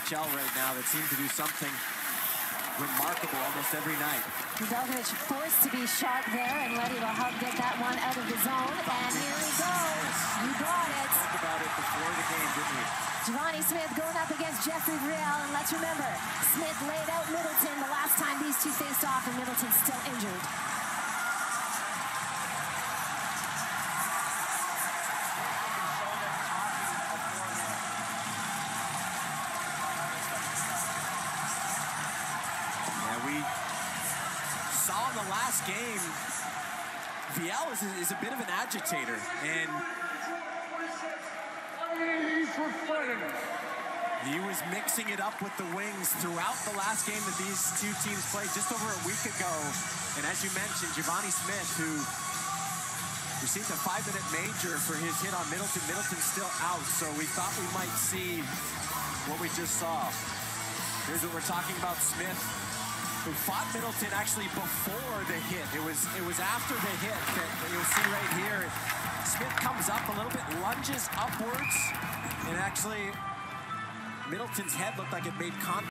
NHL right now that seem to do something remarkable almost every night. Nedeljkovic forced to be sharp there, and Leddy help get that one out of the zone. And here he goes. You got it. Talked about it before the game, didn't we? Givani Smith going up against Jeffrey Viel, and let's remember, Smith laid out Middleton the last time these two faced off, and Middleton's still injured. Saw in the last game, Viel is, is a bit of an agitator, and he was mixing it up with the wings throughout the last game that these two teams played just over a week ago. And as you mentioned, Givani Smith, who received a five-minute major for his hit on Middleton. Middleton's still out, so we thought we might see what we just saw. Here's what we're talking about, Smith, who fought Middleton actually before the hit. It was it was after the hit that you'll see right here. Smith comes up a little bit, lunges upwards, and actually Middleton's head looked like it made contact.